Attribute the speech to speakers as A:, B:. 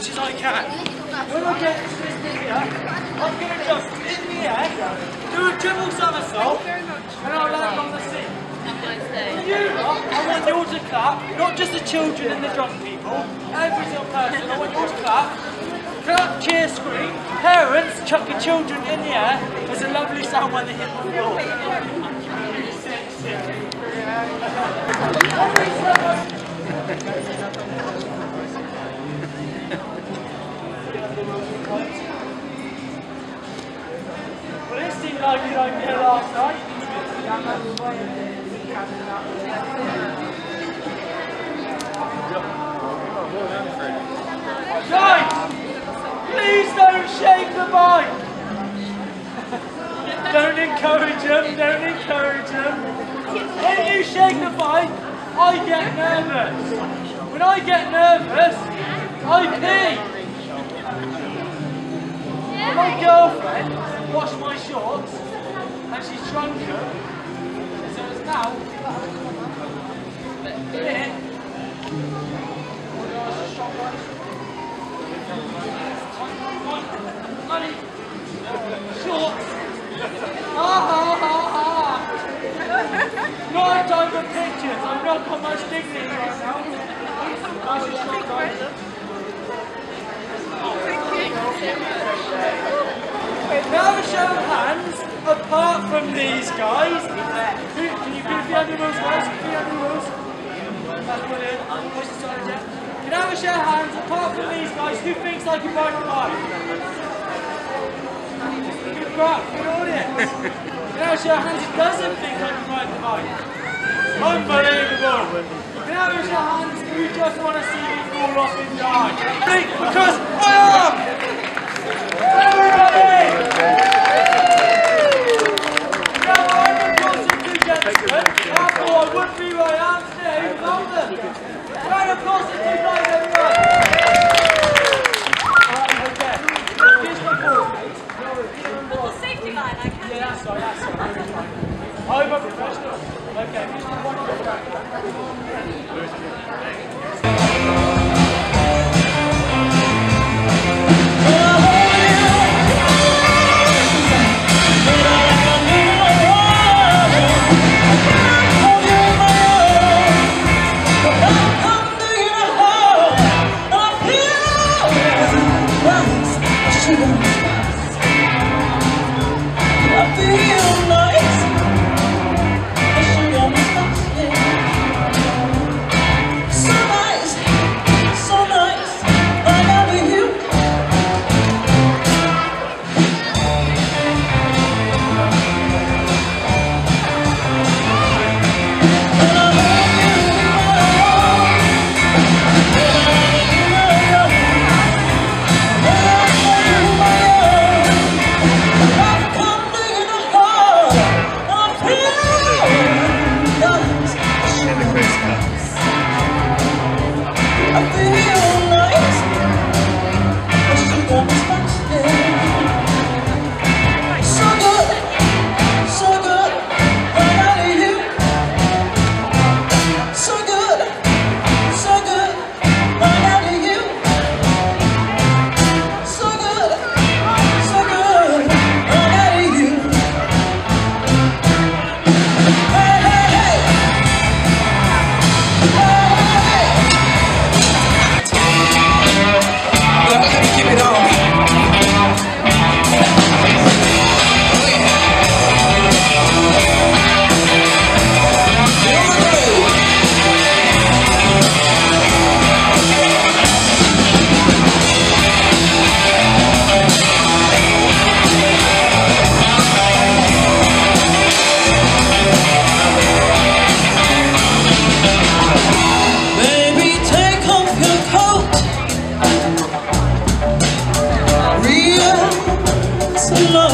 A: much as I can. When I get to this here, I'm going to just in the air, do a triple somersault, and I'll land on the seat. You lot, I want you all to clap, not just the children and the drunk people, every single person, I want you all to clap. Clap, cheer, scream. Parents, chuck your children in the air. There's a lovely sound when they hit the floor. Well, this seemed like it over here last night. Guys, please don't shake the bike. don't encourage them, don't encourage them. When you shake the bike, I get nervous. When I get nervous, I pee. My girlfriend washed my shorts and she's them. So it's now fit. Money. Ah, pictures. I've not got much dignity guys? Now a show of hands, apart from these guys. Who, can you put the animals, guys? The animals. That's brilliant. Push the side, Jeff. Can I have a show of hands, apart from these guys, who thinks I can ride the bike? Good crowd, good audience. Can I have a show of hands who doesn't think I can ride the bike? Unbelievable. Can I have a show of hands who just want to see me fall off and die? Because I am! Everybody! Now I'm a gossipy gentleman, therefore I wouldn't be where I am today without them. Round of applause to you guys, everyone! Alright, okay. Here's my ball, mate.
B: The safety line, I can't.
A: Yeah, that's right, that's right. that's right. I'm a professional. Okay, here's